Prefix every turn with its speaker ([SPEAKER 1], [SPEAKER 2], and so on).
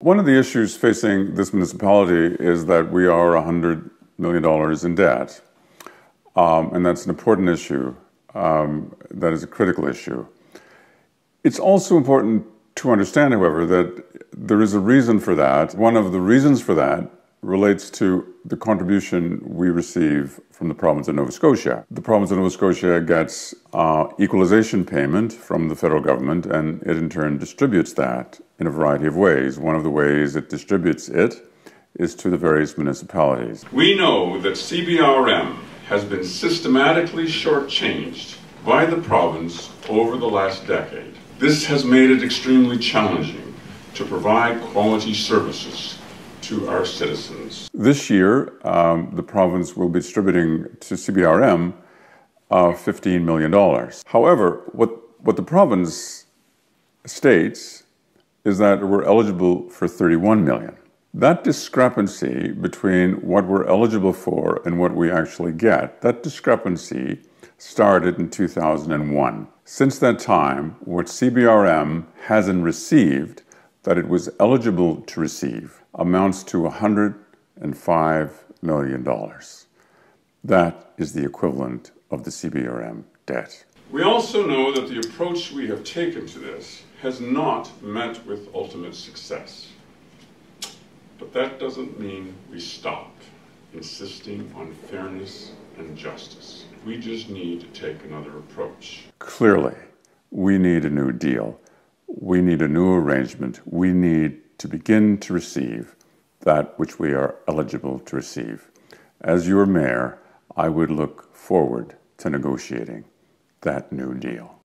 [SPEAKER 1] One of the issues facing this municipality is that we are $100 million in debt. Um, and that's an important issue. Um, that is a critical issue. It's also important to understand, however, that there is a reason for that. One of the reasons for that relates to the contribution we receive from the province of Nova Scotia. The province of Nova Scotia gets uh, equalization payment from the federal government, and it in turn distributes that in a variety of ways. One of the ways it distributes it is to the various municipalities.
[SPEAKER 2] We know that CBRM has been systematically shortchanged by the province over the last decade. This has made it extremely challenging to provide quality services to our citizens.
[SPEAKER 1] This year, um, the province will be distributing to CBRM uh, $15 million. However, what, what the province states is that we're eligible for 31 million. That discrepancy between what we're eligible for and what we actually get, that discrepancy started in 2001. Since that time, what CBRM hasn't received that it was eligible to receive amounts to $105 million. That is the equivalent of the CBRM debt.
[SPEAKER 2] We also know that the approach we have taken to this has not met with ultimate success. But that doesn't mean we stop insisting on fairness and justice. We just need to take another approach.
[SPEAKER 1] Clearly, we need a new deal we need a new arrangement. We need to begin to receive that which we are eligible to receive. As your mayor, I would look forward to negotiating that new deal.